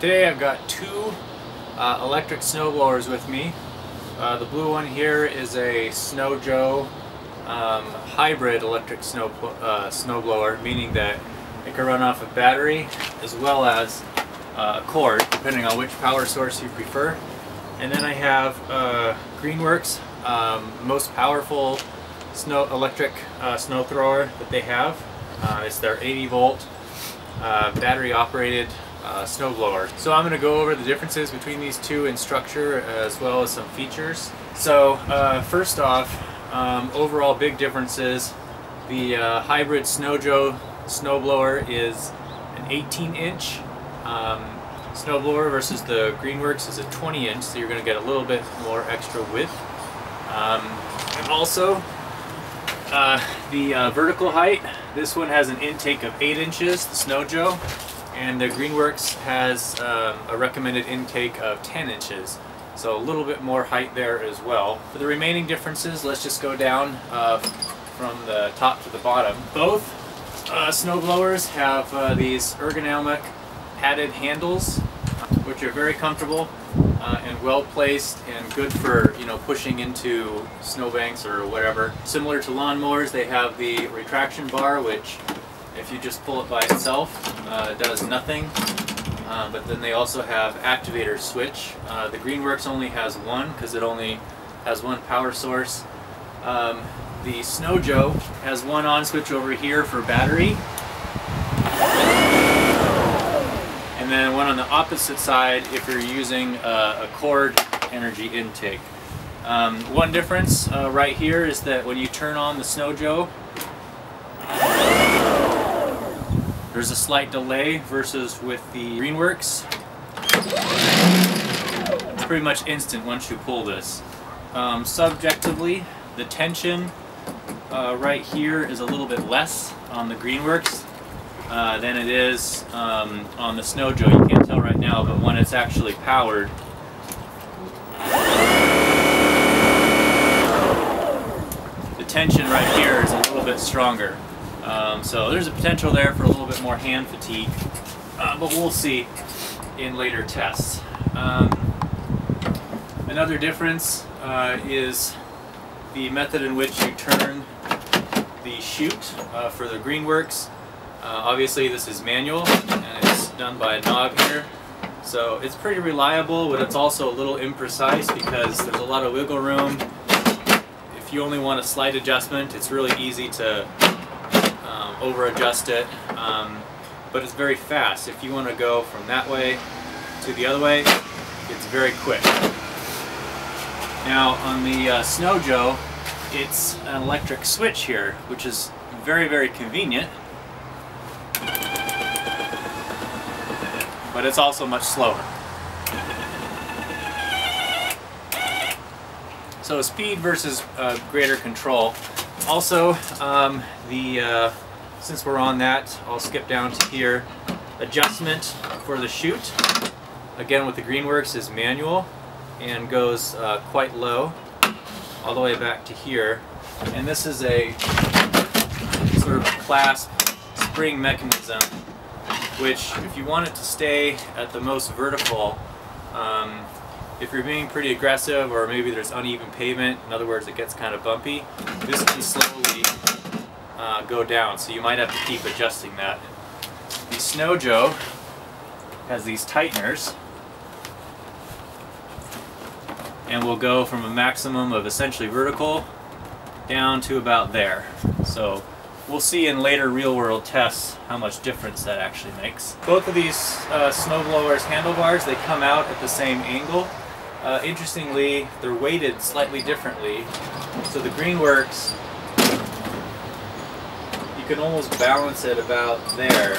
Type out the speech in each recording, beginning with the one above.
Today I've got two uh, electric snow blowers with me. Uh, the blue one here is a Snow Joe um, hybrid electric snow uh, snowblower, meaning that it can run off a battery as well as uh, a cord, depending on which power source you prefer. And then I have uh, Greenworks, um, most powerful snow electric uh, snow thrower that they have. It's their 80 volt battery operated uh, snowblower. So I'm going to go over the differences between these two in structure as well as some features. So uh, first off, um, overall big differences. The uh, hybrid SnowJoe snowblower is an 18 inch um, snowblower versus the Greenworks is a 20 inch, so you're going to get a little bit more extra width. Um, and also, uh, the uh, vertical height, this one has an intake of 8 inches, the SnowJoe, and the Greenworks has um, a recommended intake of 10 inches. So a little bit more height there as well. For the remaining differences, let's just go down uh, from the top to the bottom. Both uh, snowblowers have uh, these ergonomic padded handles, which are very comfortable uh, and well placed and good for you know pushing into snowbanks or whatever. Similar to lawnmowers, they have the retraction bar, which if you just pull it by itself, uh, does nothing. Uh, but then they also have activator switch. Uh, the Greenworks only has one because it only has one power source. Um, the Snow Joe has one on switch over here for battery. And then one on the opposite side if you're using a, a cord energy intake. Um, one difference uh, right here is that when you turn on the Snow Joe, there's a slight delay versus with the Greenworks. It's pretty much instant once you pull this. Um, subjectively, the tension uh, right here is a little bit less on the Greenworks uh, than it is um, on the Snow Joe. You can't tell right now, but when it's actually powered, the tension right here is a little bit stronger. Um, so there's a potential there for a little bit more hand fatigue, uh, but we'll see in later tests. Um, another difference uh, is the method in which you turn the chute uh, for the Greenworks. Uh, obviously this is manual and it's done by a knob here. So it's pretty reliable, but it's also a little imprecise because there's a lot of wiggle room. If you only want a slight adjustment, it's really easy to over adjust it. Um, but it's very fast. If you want to go from that way to the other way, it's very quick. Now on the uh, Snow Joe, it's an electric switch here, which is very, very convenient. But it's also much slower. So speed versus uh, greater control. Also, um, the uh, since we're on that, I'll skip down to here. Adjustment for the chute, again with the Greenworks, is manual and goes uh, quite low, all the way back to here. And this is a sort of clasp spring mechanism, which if you want it to stay at the most vertical, um, if you're being pretty aggressive or maybe there's uneven pavement, in other words it gets kind of bumpy, this can slowly uh, go down, so you might have to keep adjusting that. The Snow Joe has these tighteners and will go from a maximum of essentially vertical down to about there. So we'll see in later real-world tests how much difference that actually makes. Both of these uh, snowblowers handlebars, they come out at the same angle. Uh, interestingly, they're weighted slightly differently. So the Greenworks, can almost balance it about there.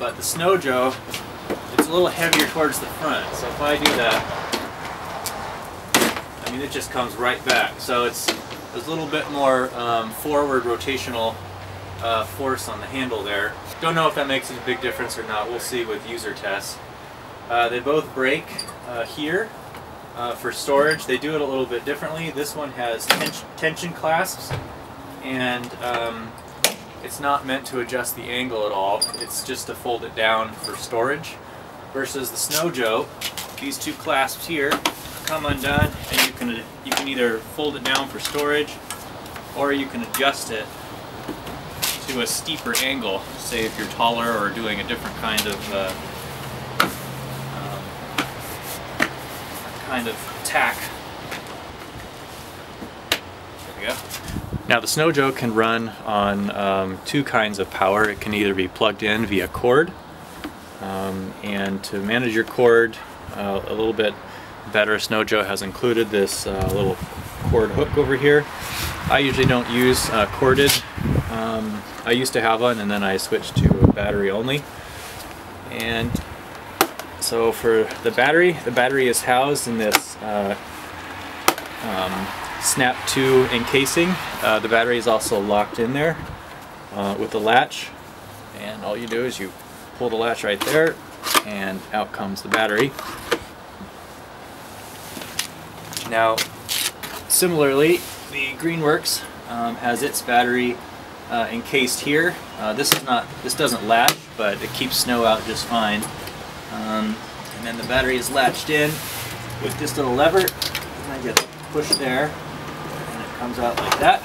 But the Snow Joe, it's a little heavier towards the front. So if I do that, I mean, it just comes right back. So it's a little bit more um, forward rotational uh, force on the handle there. Don't know if that makes a big difference or not. We'll see with user tests. Uh, they both break uh, here uh, for storage. They do it a little bit differently. This one has ten tension clasps and um, it's not meant to adjust the angle at all. It's just to fold it down for storage. versus the Snow Joe. These two clasps here come undone and you can you can either fold it down for storage or you can adjust it to a steeper angle, say if you're taller or doing a different kind of uh, um, kind of tack. There we go. Now the Snow Joe can run on um, two kinds of power. It can either be plugged in via cord, um, and to manage your cord uh, a little bit better, Snow Joe has included this uh, little cord hook over here. I usually don't use uh, corded. Um, I used to have one and then I switched to battery only. And so for the battery, the battery is housed in this uh, um, Snap 2 encasing. Uh, the battery is also locked in there uh, with the latch. And all you do is you pull the latch right there and out comes the battery. Now, similarly, the Greenworks um, has its battery uh, encased here. Uh, this is not, this doesn't latch, but it keeps snow out just fine. Um, and then the battery is latched in with this little lever. And I get pushed there, comes out like that.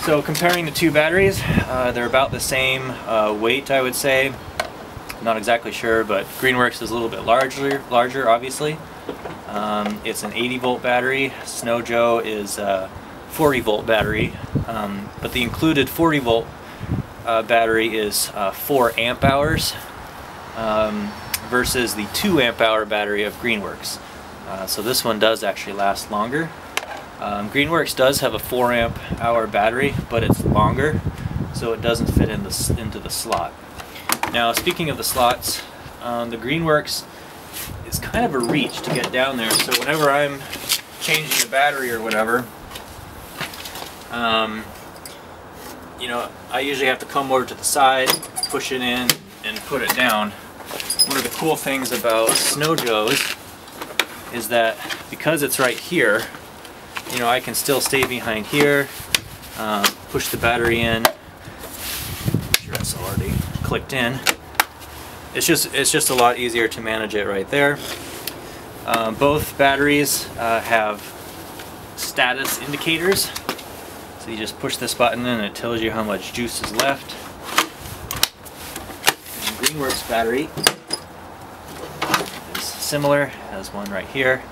So comparing the two batteries, uh, they're about the same uh, weight, I would say. not exactly sure, but Greenworks is a little bit larger, larger obviously. Um, it's an 80 volt battery. Snow Joe is a 40 volt battery, um, but the included 40 volt uh, battery is uh, 4 amp hours um, versus the 2 amp hour battery of Greenworks. Uh, so this one does actually last longer. Um, Greenworks does have a 4 amp hour battery, but it's longer, so it doesn't fit in the, into the slot. Now, speaking of the slots, um, the Greenworks is kind of a reach to get down there. So whenever I'm changing the battery or whatever, um, you know, I usually have to come over to the side, push it in, and put it down. One of the cool things about Snow Joes is that because it's right here, you know, I can still stay behind here, uh, push the battery in, sure it's already clicked in, it's just it's just a lot easier to manage it right there. Um, both batteries uh, have status indicators. So you just push this button and it tells you how much juice is left. And Greenworks battery is similar, has one right here.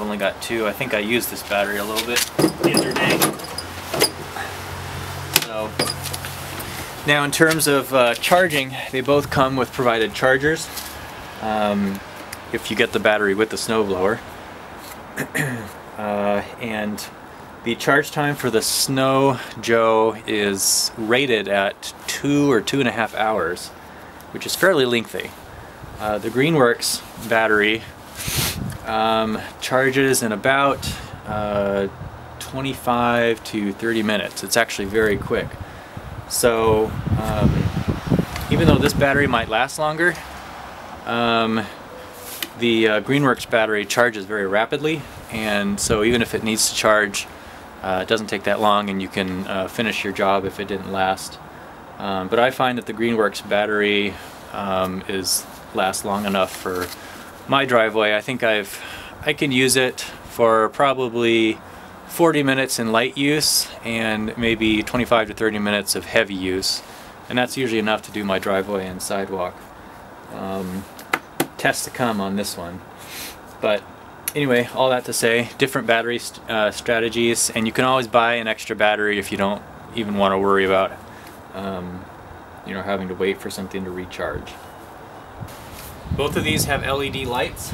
I've only got two. I think I used this battery a little bit the other day. So now in terms of uh, charging, they both come with provided chargers. Um, if you get the battery with the snowblower. uh, and the charge time for the Snow Joe is rated at two or two and a half hours, which is fairly lengthy. Uh, the Greenworks battery um, charges in about uh, 25 to 30 minutes. It's actually very quick. So um, even though this battery might last longer, um, the uh, Greenworks battery charges very rapidly and so even if it needs to charge uh, it doesn't take that long and you can uh, finish your job if it didn't last. Um, but I find that the Greenworks battery um, is lasts long enough for my driveway. I think I've I can use it for probably 40 minutes in light use and maybe 25 to 30 minutes of heavy use and that's usually enough to do my driveway and sidewalk um, test to come on this one but anyway all that to say different battery st uh, strategies and you can always buy an extra battery if you don't even want to worry about um, you know having to wait for something to recharge both of these have LED lights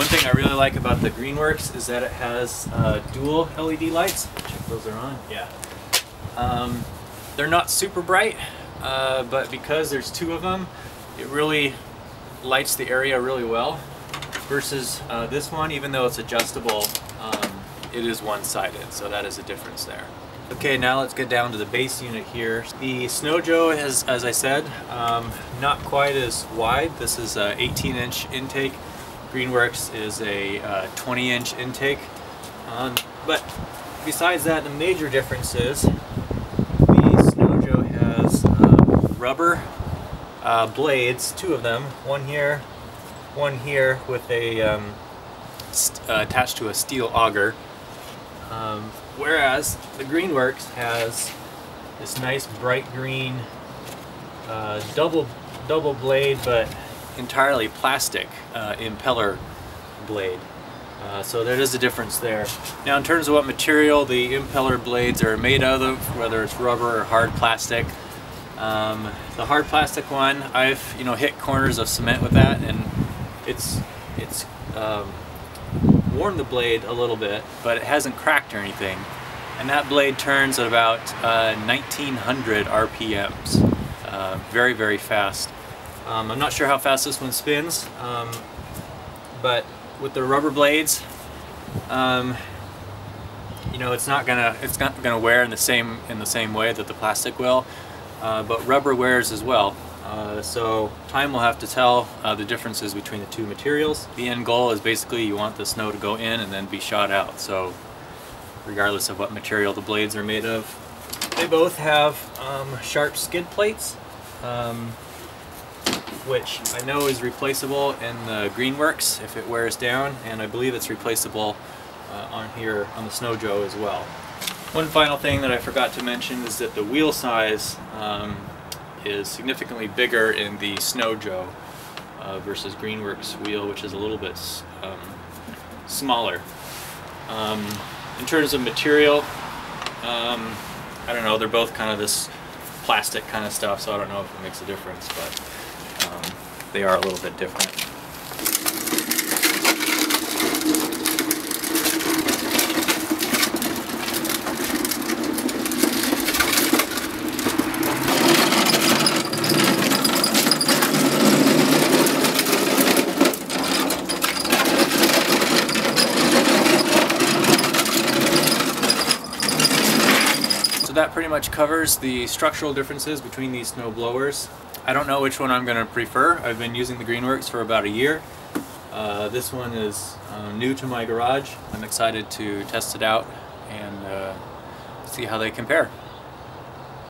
One thing I really like about the Greenworks is that it has uh, dual LED lights. Check those are on. Yeah. Um, they're not super bright, uh, but because there's two of them, it really lights the area really well. Versus uh, this one, even though it's adjustable, um, it is one-sided, so that is a difference there. Okay, now let's get down to the base unit here. The Snow Joe is, as I said, um, not quite as wide. This is a 18-inch intake Greenworks is a uh, 20 inch intake. Um, but besides that, the major difference is the Snow Joe has uh, rubber uh, blades, two of them, one here, one here with a um, uh, attached to a steel auger. Um, whereas the Greenworks has this nice bright green uh, double double blade, but entirely plastic uh, impeller blade. Uh, so there is a difference there. Now in terms of what material the impeller blades are made out of, whether it's rubber or hard plastic, um, the hard plastic one, I've you know hit corners of cement with that, and it's it's um, worn the blade a little bit, but it hasn't cracked or anything. And that blade turns at about uh, 1900 RPMs, uh, very very fast. Um, I'm not sure how fast this one spins, um, but with the rubber blades, um, you know, it's not gonna it's not gonna wear in the same in the same way that the plastic will, uh, but rubber wears as well. Uh, so time will have to tell uh, the differences between the two materials. The end goal is basically you want the snow to go in and then be shot out. So regardless of what material the blades are made of, they both have um, sharp skid plates. Um, which I know is replaceable in the Greenworks if it wears down, and I believe it's replaceable uh, on here on the Snow Joe as well. One final thing that I forgot to mention is that the wheel size um, is significantly bigger in the Snow Joe uh, versus Greenworks wheel, which is a little bit um, smaller. Um, in terms of material, um, I don't know, they're both kind of this plastic kind of stuff, so I don't know if it makes a difference, but um, they are a little bit different. That pretty much covers the structural differences between these snow blowers. I don't know which one I'm going to prefer. I've been using the Greenworks for about a year. Uh, this one is uh, new to my garage. I'm excited to test it out and uh, see how they compare.